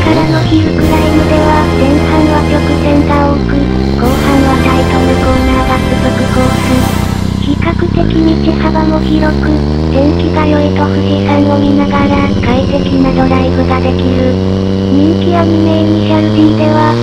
からのヒルクライムでは、前半は直線が多く、後半はタイトルコーナーが続くコース。比較的道幅も広く、天気が良いと富士山を見ながら快適なドライブができる。人気アニメイニシャル D では、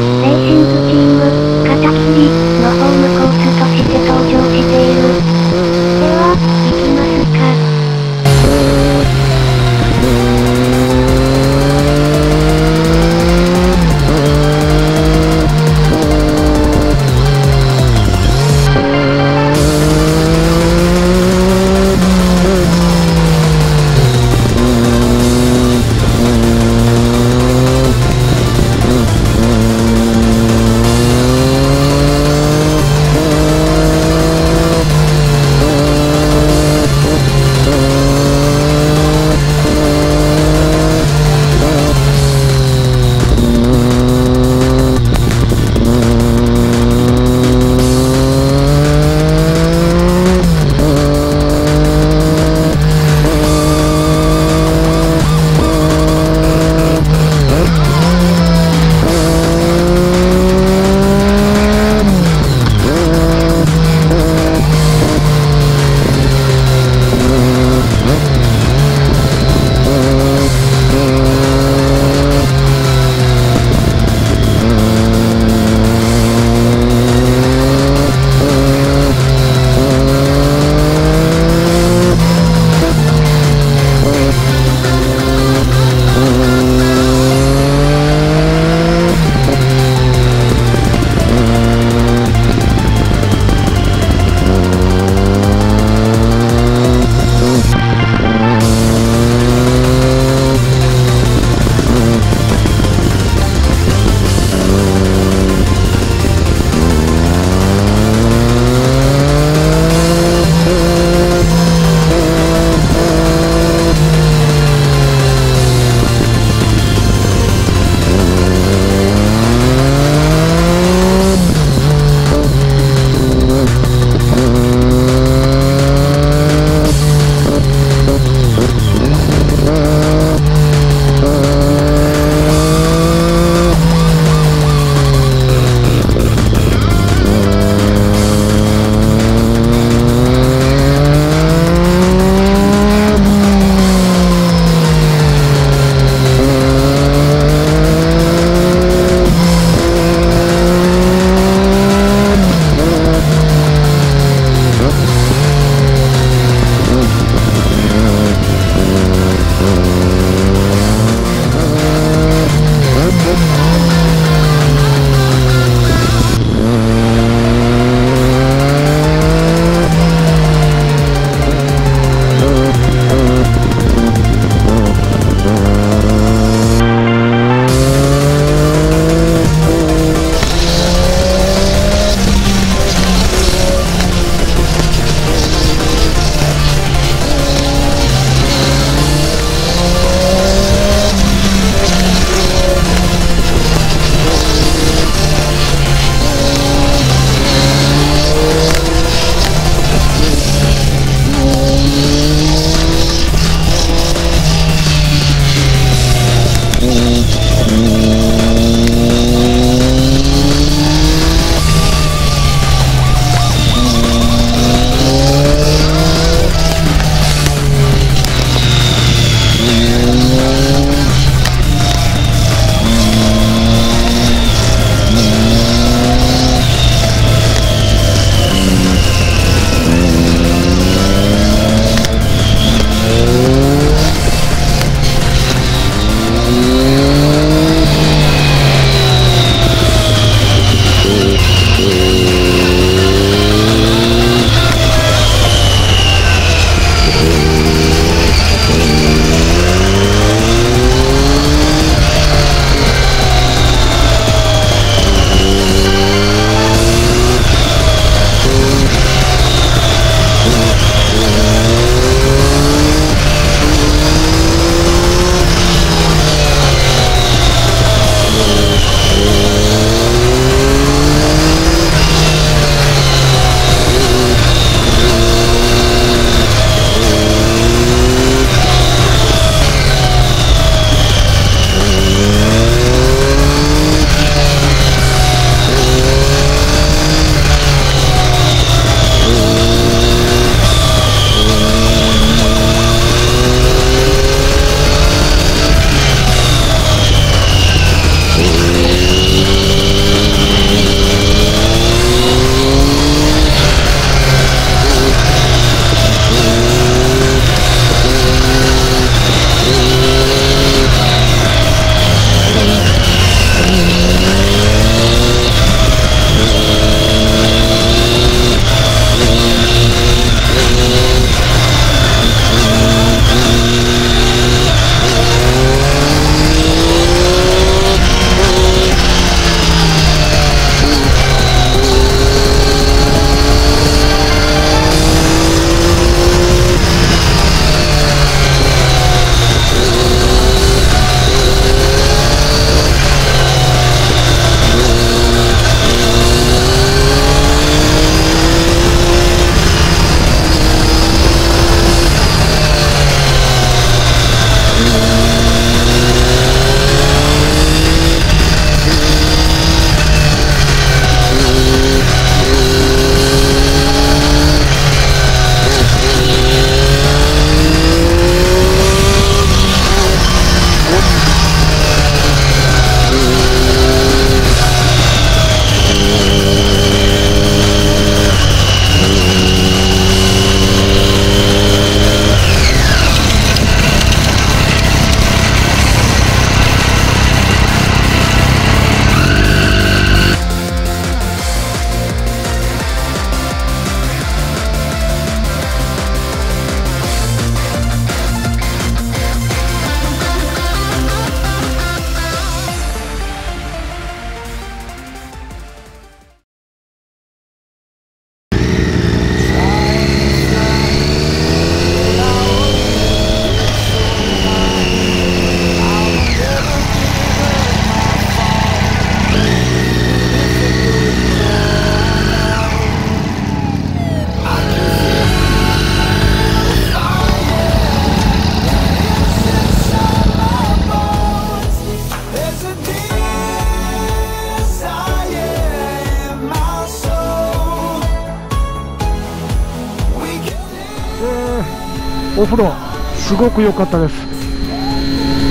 お風呂すごく良かったです。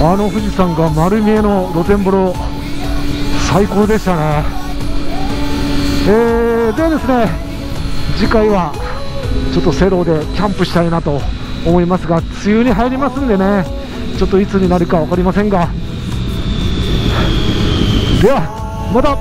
あの富士山が丸見えの露天風呂最高でしたね。えー、ではですね次回はちょっとセロでキャンプしたいなと思いますが梅雨に入りますんでねちょっといつになるか分かりませんが。ではまた。